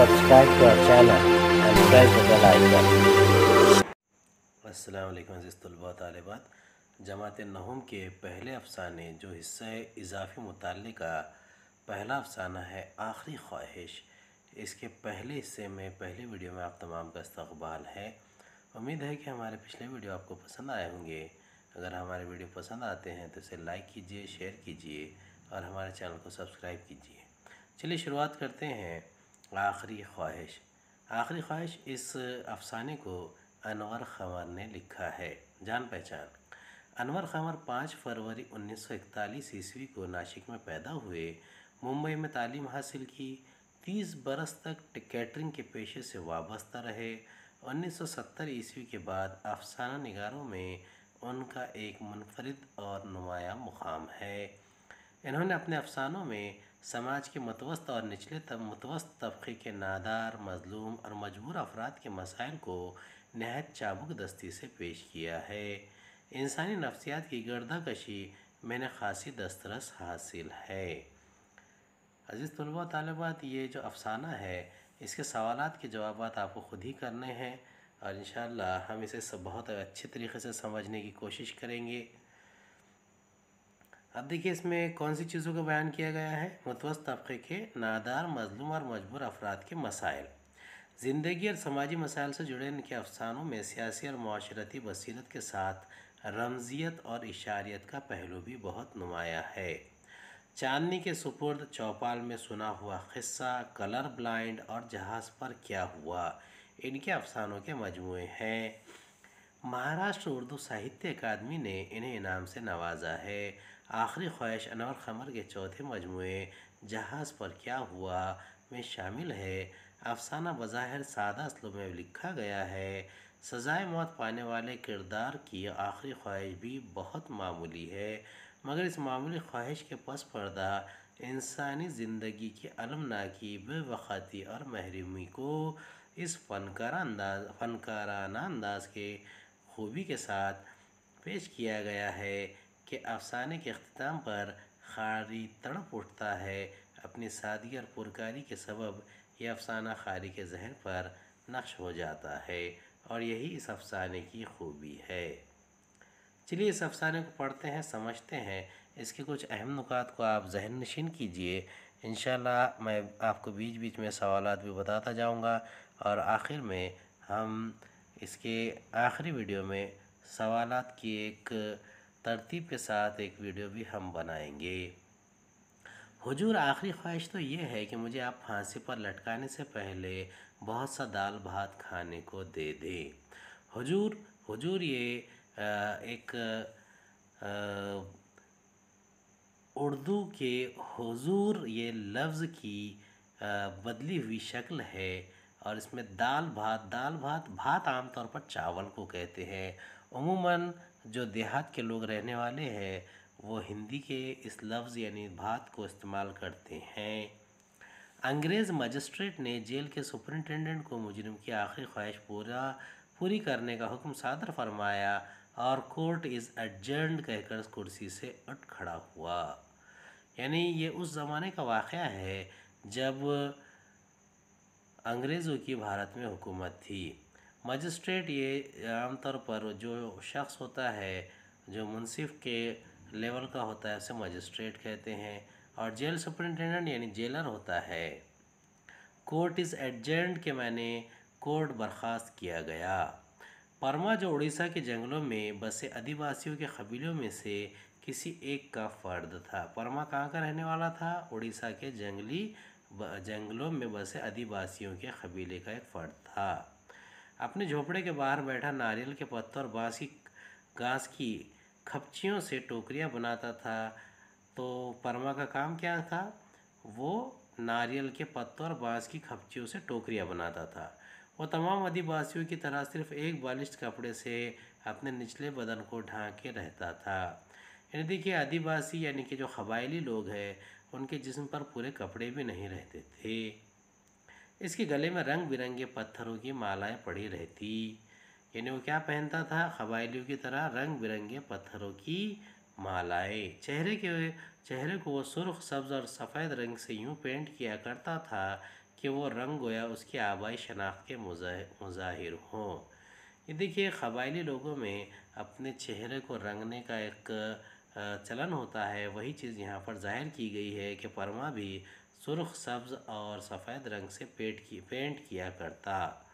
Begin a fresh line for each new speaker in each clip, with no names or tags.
subscribe to our
तालिबात। जमात नहम के पहले अफसाने जो हिस्सा इजाफ़ी मुताले का पहला अफसाना है आखिरी ख्वाहिश। इसके पहले हिस्से में, पहले वीडियो में आप तमाम का इस्तकबाल है। उम्मीद है कि हमारे पिछले वीडियो आपको पसंद आए होंगे। अगर हमारे वीडियो पसंद आते हैं तो इसे लाइक कीजिए, शेयर कीजिए और हमारे चैनल को सब्सक्राइब कीजिए। चलिए शुरुआत करते हैं। आखिरी ख्वाहिश। आखिरी ख्वाहिश इस अफसाने को अनवर खमर ने लिखा है। जान पहचान। अनवर खमर पाँच फरवरी 1941 ईस्वी को नासिक में पैदा हुए। मुंबई में तालीम हासिल की। तीस बरस तक कैटरिंग के पेशे से वाबस्ता रहे। 1970 ईस्वी के बाद अफसाना निगारों में उनका एक मुनफरद और नुमाया मुकाम है। इन्होंने अपने अफसानों में समाज के मतवस्त और निचले तब मतवस्त तबके के नादार, मजलूम और मजबूर अफराद के मसाइल को नहायत चाबुक दस्ती से पेश किया है। इंसानी नफ्सियात की गर्दा कशी मैंने खासी दस्तरस हासिल है। अज़ीज़ तलबा तलबात, ये जो अफसाना है, इसके सवाल के जवाब आपको ख़ुद ही करने हैं और इन हम इसे सब बहुत अच्छे तरीके से समझने की कोशिश करेंगे। अब देखिए इसमें कौन सी चीज़ों का बयान किया गया है? मतवस्त तबके के नादार, मजलूम और मजबूर अफराद के मसाइल। ज़िंदगी और समाजी मसाइल से जुड़े इनके अफसानों में सियासी और माशरती बसीरत के साथ रमजियत और इशारियत का पहलू भी बहुत नुमाया है। चांदनी के सुपुर्द चौपाल में सुना हुआ क़स्सा कलर ब्लाइंड और जहाज़ पर क्या हुआ? इनके अफसानों के मजमू हैं। महाराष्ट्र उर्दू साहित्य अकादमी ने इन्हें इनाम से नवाजा है। आखिरी ख्वाहिश अनवर खमर के चौथे मजमू जहाज़ पर क्या हुआ में शामिल है। अफसाना बज़ाहिर सादा असलों में लिखा गया है, सज़ाए मौत पाने वाले किरदार की आखिरी ख्वाहिश भी बहुत मामूली है। मगर इस मामूली ख्वाहिश के पस पर्दा इंसानी ज़िंदगी की अलमनाकी बेवक़ाती और महरूमी को इस फनकारा अंदाज फनकाराना अंदाज के खूबी के साथ पेश किया गया है। कि अफसाने के अख्ताम पर खारी तड़प उठता है। अपनी सादगी और पुरकारी के सबब यह अफसाना खारी के जहन पर नक्श हो जाता है और यही इस अफसाने की खूबी है। चलिए इस अफसाने को पढ़ते हैं, समझते हैं। इसके कुछ अहम नुकात को आप जहन नशीन कीजिए। इन मैं आपको बीच बीच में सवाल भी बताता जाऊँगा और आखिर में हम इसके आखिरी वीडियो में सवालत की एक तरतीब के साथ एक वीडियो भी हम बनाएँगे। हुजूर, आखिरी ख्वाहिश तो ये है कि मुझे आप फांसी पर लटकाने से पहले बहुत सा दाल भात खाने को दे दें। हुजूर हुजूर ये एक उर्दू के हुजूर ये लफ्ज़ की बदली हुई शक्ल है और इसमें दाल भात दाल भात भात आमतौर पर चावल को कहते हैं। उमूमन जो देहात के लोग रहने वाले हैं, वो हिंदी के इस लफ्ज़ यानी भात को इस्तेमाल करते हैं। अंग्रेज़ मजिस्ट्रेट ने जेल के सुपरिटेंडेंट को मुजरिम की आखिरी ख्वाहिश पूरा, पूरी करने का हुक्म सादर फरमाया और कोर्ट इज़ एडजर्न कहकर कुर्सी से उठ खड़ा हुआ। यानी ये उस ज़माने का वाक़ है जब अंग्रेज़ों की भारत में हुकूमत थी। मजिस्ट्रेट ये आमतौर पर जो शख्स होता है, जो मुनसिफ के लेवल का होता है, उसे मजिस्ट्रेट कहते हैं। और जेल सुपरिटेंडेंट यानी जेलर होता है। कोर्ट इज़ एडजेंट के मैंने कोर्ट बर्खास्त किया गया। परमा जो उड़ीसा के जंगलों में, बसे आदिवासियों के कबीलों में से किसी एक का फ़र्द था। परमा कहाँ का रहने वाला था? उड़ीसा के जंगली जंगलों में बसे आदिवासियों के कबीले का एक फ़र्द था। अपने झोपड़े के बाहर बैठा नारियल के पत्तों और बाँस की घास की खपचियों से टोकरियाँ बनाता था तो परमा का काम क्या था? वो नारियल के पत्तों और बाँस की खपचियों से टोकरियाँ बनाता था। वो तमाम आदिवासियों की तरह सिर्फ़ एक बालिश कपड़े से अपने निचले बदन को ढांके रहता था। यानी देखिए, आदिवासी यानी कि जो कबायली लोग हैं, उनके जिस्म पर पूरे कपड़े भी नहीं रहते थे। इसके गले में रंग बिरंगे पत्थरों की मालाएँ पड़ी रहती। यानी वो क्या पहनता था? कबायलियों की तरह रंग बिरंगे पत्थरों की मालाएँ। चेहरे के, चेहरे को वो सुर्ख, सब्ज़ और सफ़ेद रंग से यूँ पेंट किया करता था कि वो रंग गोया उसकी आबाई शनाख्त के मुजाहिर हों। ये देखिए कबायली लोगों में अपने चेहरे को रंगने का एक चलन होता है। वही चीज़ यहाँ पर ज़ाहिर की गई है कि परमा भी सुर्ख सब्ज़ और सफ़ेद रंग से पेट की, पेंट किया करता।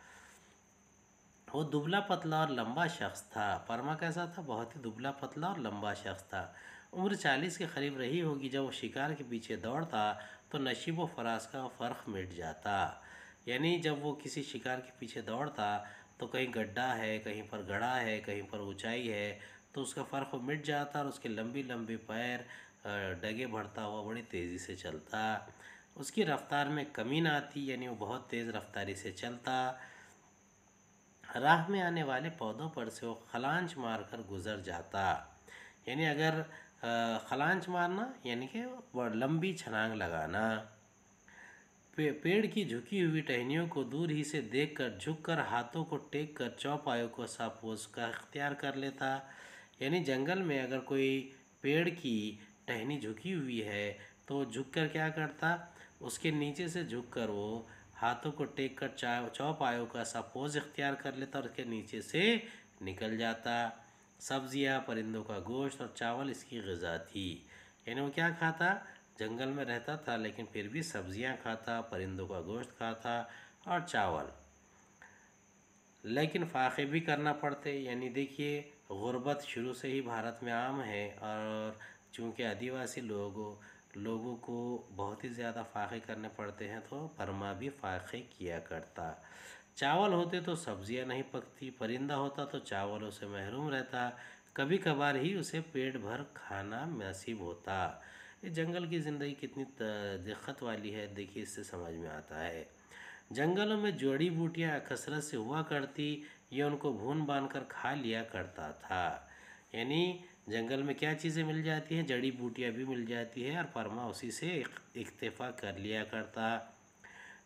वो दुबला पतला और लंबा शख्स था। परमा कैसा था? बहुत ही दुबला पतला और लंबा शख्स था। उम्र चालीस के करीब रही होगी। जब वो शिकार के पीछे दौड़ता तो नशीब व फराज का फ़र्क मिट जाता। यानी जब वो किसी शिकार के पीछे दौड़ता तो कहीं गड्ढा है, कहीं पर गड़ा है, कहीं पर ऊंचाई है तो उसका फ़र्क मिट जाता और उसके लंबी लंबी पैर डगे भरता हुआ बड़ी तेज़ी से चलता। उसकी रफ्तार में कमी ना आती यानी वो बहुत तेज़ रफ्तारी से चलता। राह में आने वाले पौधों पर से वो खलांच मार कर गुज़र जाता। यानी अगर खलांच मारना यानी कि लंबी छलांग लगाना। पे, पेड़ की झुकी हुई टहनियों को दूर ही से देखकर झुककर हाथों को टेक कर चौपायों को सापोस का अख्तियार कर लेता। यानी जंगल में अगर कोई पेड़ की टहनी झुकी हुई है तो वो झुक कर क्या करता? उसके नीचे से झुक कर वो हाथों को टेक कर चा चौपायों का सपोज़ इख्तियार कर लेता और उसके नीचे से निकल जाता। सब्ज़ियाँ, परिंदों का गोश्त और चावल इसकी गज़ा थी। यानी वो क्या खाता? जंगल में रहता था, लेकिन फिर भी सब्ज़ियाँ खाता, परिंदों का गोश्त खाता और चावल। लेकिन फ़ाक़े भी करना पड़ते। यानी देखिए, गुर्बत शुरू से ही भारत में आम है और चूँकि आदिवासी लोगों लोगों को बहुत ही ज़्यादा फ़ाक़े करने पड़ते हैं तो परमा भी फ़ाक़े किया करता। चावल होते तो सब्ज़ियाँ नहीं पकती, परिंदा होता तो चावलों से महरूम रहता। कभी कभार ही उसे पेट भर खाना नसीब होता। ये जंगल की ज़िंदगी कितनी दिक्कत वाली है, देखिए इससे समझ में आता है। जंगलों में जड़ी बूटियाँ कसरत से हुआ करती, ये उनको भून बाँध कर खा लिया करता था। यानी जंगल में क्या चीज़ें मिल जाती हैं? जड़ी बूटियाँ भी मिल जाती है और परमा उसी से इक्तफ़ा कर लिया करता।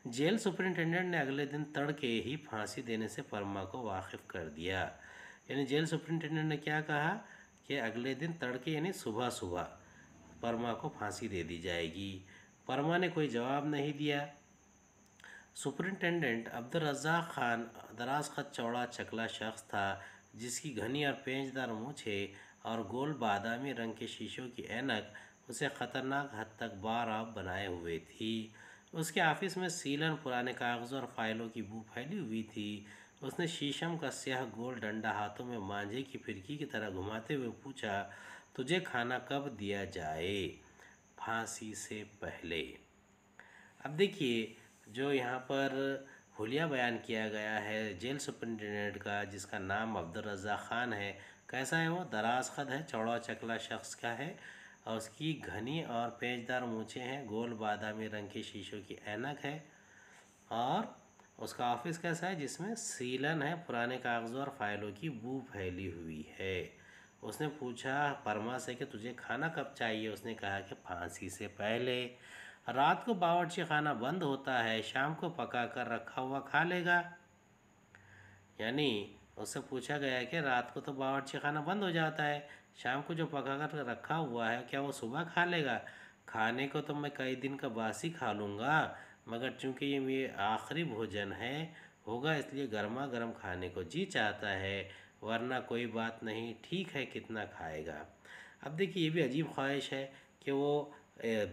जेल सुपरिटेंडेंट ने अगले दिन तड़के ही फांसी देने से परमा को वाकिफ़ कर दिया। यानी जेल सुपरिटेंडेंट ने क्या कहा? कि अगले दिन तड़के यानी सुबह सुबह परमा को फांसी दे दी जाएगी। परमा ने कोई जवाब नहीं दिया। सुपरिटेंडेंट अब्दुल रज़ाक खान दराज खत चौड़ा चकला शख्स था, जिसकी घनी और पेंचदार मूछे और गोल बादामी रंग के शीशों की ऐनक उसे ख़तरनाक हद तक बार बनाए हुए थी। उसके ऑफ़िस में सीलन, पुराने कागज़ों और फाइलों की बू फैली हुई थी। उसने शीशम का स्याह गोल डंडा हाथों में मांझे की फिरकी की तरह घुमाते हुए पूछा, तुझे खाना कब दिया जाए? फांसी से पहले। अब देखिए, जो यहाँ पर हुलिया बयान किया गया है, जेल सुपरिटेंडेंट का, जिसका नाम अब्दुल रज़ा ख़ान है कैसा है वो? दराज ख़द है, चौड़ा चकला शख्स का है और उसकी घनी और पेचदार मूछें हैं, गोल बादामी रंग के शीशों की ऐनक है और उसका ऑफ़िस कैसा है? जिसमें सीलन है, पुराने कागज़ों और फाइलों की बू फैली हुई है। उसने पूछा परमा से कि तुझे खाना कब चाहिए? उसने कहा कि फांसी से पहले। रात को बावर्ची खाना बंद होता है, शाम को पका कर रखा हुआ खा लेगा। यानी उससे पूछा गया कि रात को तो बावर्ची खाना बंद हो जाता है। शाम को जो पका कर रखा हुआ है, क्या वो सुबह खा लेगा? खाने को तो मैं कई दिन का बासी खा लूँगा, मगर चूँकि ये मेरे आखिरी भोजन है, होगा इसलिए गर्मा गर्म खाने को जी चाहता है, वरना कोई बात नहीं, ठीक है कितना खाएगा। अब देखिए, ये भी अजीब ख्वाहिश है कि वो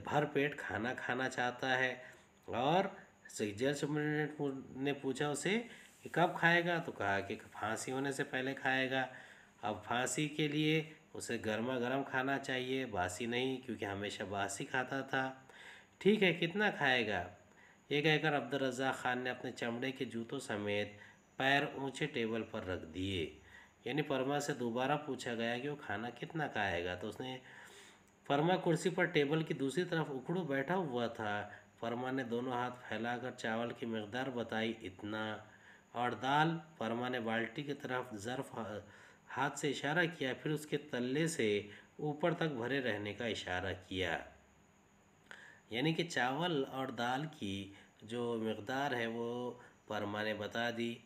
भर पेट खाना खाना चाहता है, और जेल सुप्रीटेंडेंट ने पूछा उसे कि कब खाएगा तो कहा कि फांसी होने से पहले खाएगा। अब फांसी के लिए उसे गर्मा गर्म खाना चाहिए, बासी नहीं, क्योंकि हमेशा बासी खाता था। ठीक है, कितना खाएगा? ये कहकर अब्दुल रज़ा ख़ान ने अपने चमड़े के जूतों समेत पैर ऊँचे टेबल पर रख दिए। यानी परमा से दोबारा पूछा गया कि वो खाना कितना खाएगा? तो उसने फरमा कुर्सी पर टेबल की दूसरी तरफ़ उखड़ू बैठा हुआ था। फरमा ने दोनों हाथ फैलाकर चावल की मकदार बताई, इतना और दाल फरमा ने बाल्टी की तरफ़ ज़र्फ हाथ से इशारा किया, फिर उसके तल्ले से ऊपर तक भरे रहने का इशारा किया। यानी कि चावल और दाल की जो मकदार है वो परमा ने बता दी।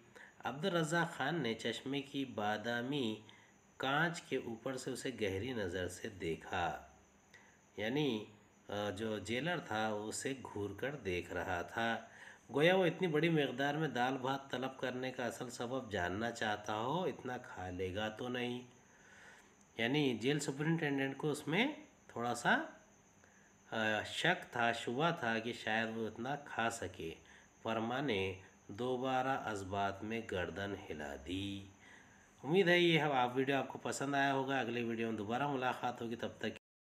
अब्दुल रज़ा ख़ान ने चश्मे की बादामी कांच के ऊपर से उसे गहरी नज़र से देखा। यानी जो जेलर था उसे घूर कर देख रहा था। गोया वो इतनी बड़ी मकदार में दाल भात तलब करने का असल सबब जानना चाहता हो, इतना खा लेगा तो नहीं। यानी जेल सुपरिटेंडेंट को उसमें थोड़ा सा शक था, शुबा था कि शायद वो इतना खा सके। वर्मा ने दोबारा अजबात में गर्दन हिला दी। उम्मीद है ये आप वीडियो आपको पसंद आया होगा। अगले वीडियो में दोबारा मुलाकात होगी। तब तक